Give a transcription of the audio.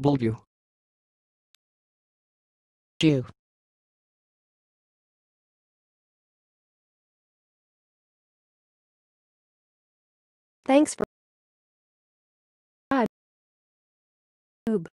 Bulbu. Jew. Thanks for. God. Oob.